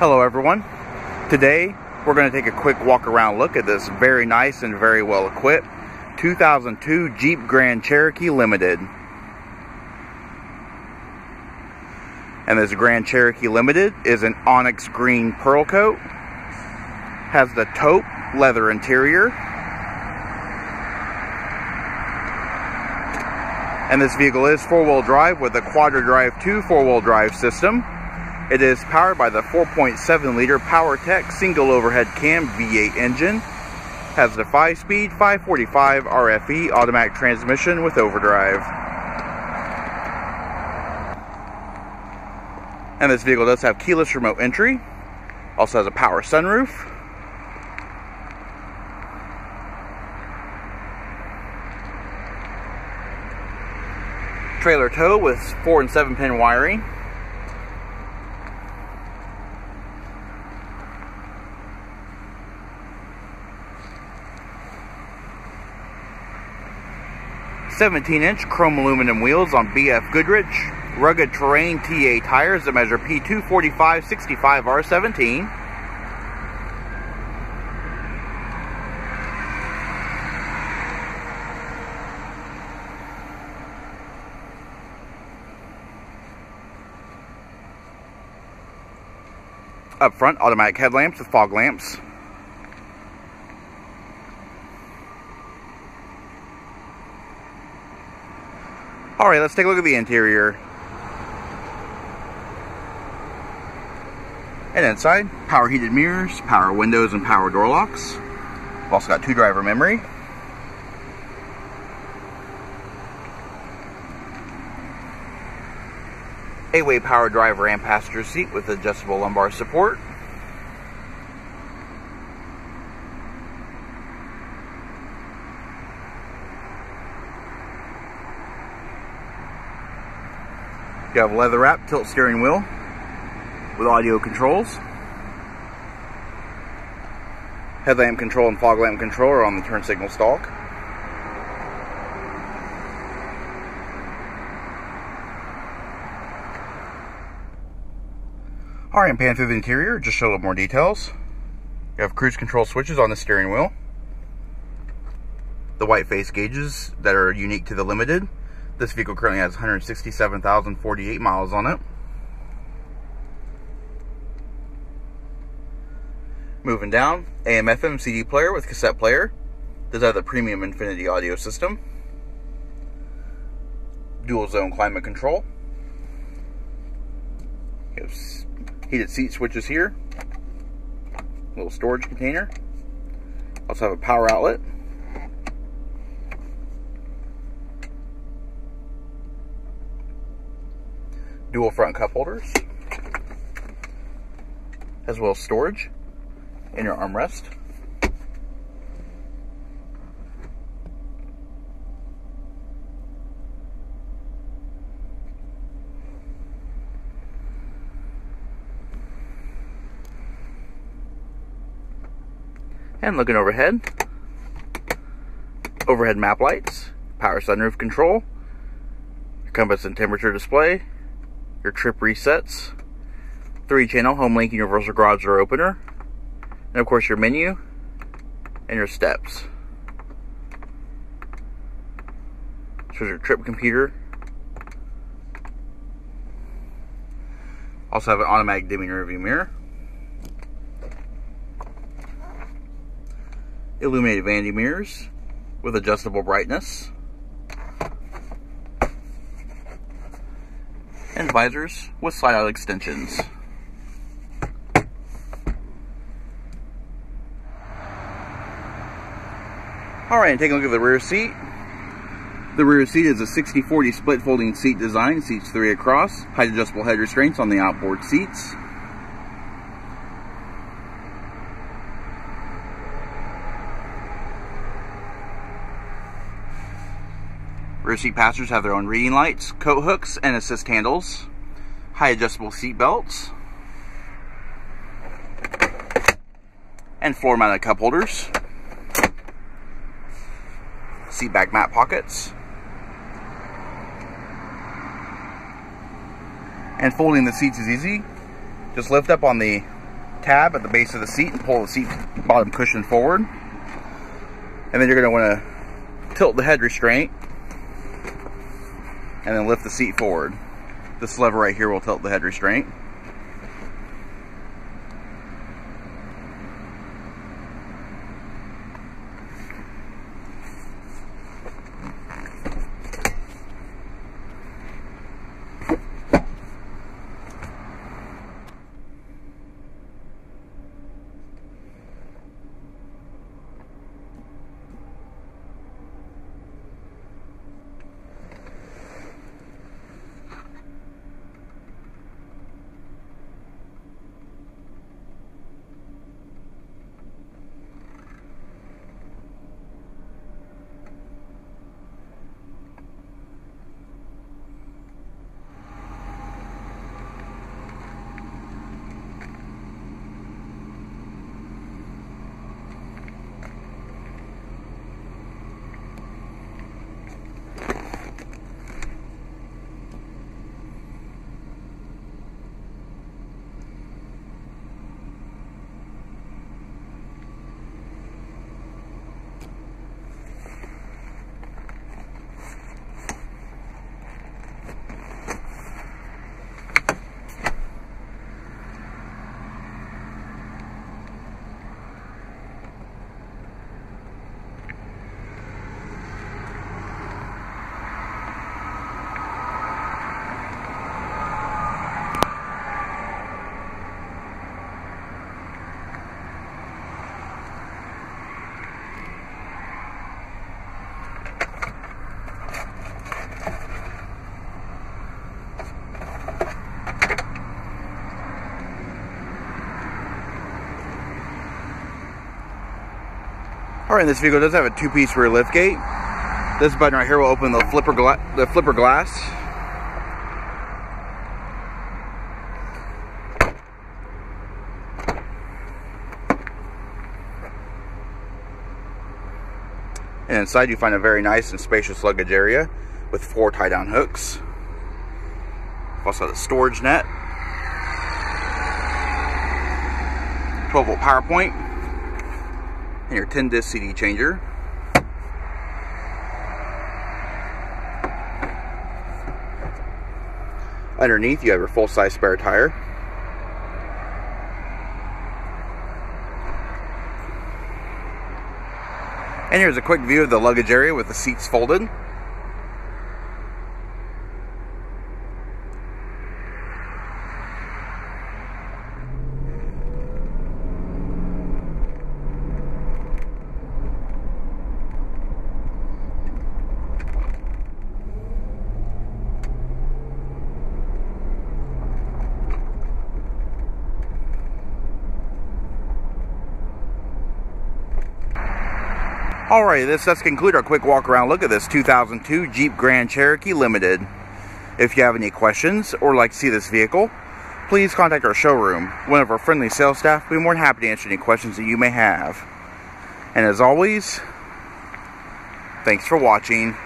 Hello everyone. Today we're going to take a quick walk around look at this very nice and very well equipped 2002 Jeep Grand Cherokee Limited. And this Grand Cherokee Limited is an onyx green pearl coat. Has the taupe leather interior. And this vehicle is four-wheel drive with a quadra-drive 2 four-wheel drive system. It is powered by the 4.7 liter PowerTech single overhead cam V8 engine. Has the 5-speed 545 RFE automatic transmission with overdrive. And this vehicle does have keyless remote entry. Also has a power sunroof. Trailer tow with 4 and 7 pin wiring. Seventeen inch chrome aluminum wheels on BF Goodrich, rugged terrain TA tires that measure P245 65 R17. Up front, automatic headlamps with fog lamps. Alright, let's take a look at the interior. And inside, power heated mirrors, power windows, and power door locks. We've also got two driver memory. Eight-way power driver and passenger seat with adjustable lumbar support. Have leather wrap tilt steering wheel with audio controls. Headlamp control and fog lamp control are on the turn signal stalk. Alright, pan through the interior, just show a little more details. You have cruise control switches on the steering wheel. The white face gauges that are unique to the Limited. This vehicle currently has 167,048 miles on it. Moving down, AM FM CD player with cassette player. Does have the premium Infinity audio system. Dual zone climate control. heated seat switches here. Little storage container. Also have a power outlet. Dual front cup holders, as well as storage in your armrest. And looking overhead, overhead map lights, power sunroof control, compass and temperature display, your trip resets, three channel home link universal garage door opener, and of course your menu and your steps. Shows your trip computer. Also have an automatic dimming rearview mirror. Illuminated vanity mirrors with adjustable brightness. Visors with slide out extensions. Alright, take a look at the rear seat. The rear seat is a 60-40 split folding seat design, seats three across, height adjustable head restraints on the outboard seats. Rear seat passengers have their own reading lights, coat hooks, and assist handles. High adjustable seat belts. And floor mounted cup holders. Seat back mat pockets. And folding the seats is easy. Just lift up on the tab at the base of the seat and pull the seat bottom cushion forward. And then you're going to want to tilt the head restraint and then lift the seat forward. This lever right here will tilt the head restraint. Alright, this vehicle does have a two-piece rear lift gate. This button right here will open the flipper, the flipper glass. And inside you find a very nice and spacious luggage area with four tie-down hooks. Also a storage net. 12 volt power point and your 10 disc CD changer. Underneath you have your full size spare tire. And here's a quick view of the luggage area with the seats folded. Alright, this does conclude our quick walk around look at this 2002 Jeep Grand Cherokee Limited. If you have any questions or like to see this vehicle, please contact our showroom. One of our friendly sales staff will be more than happy to answer any questions that you may have. And as always, thanks for watching.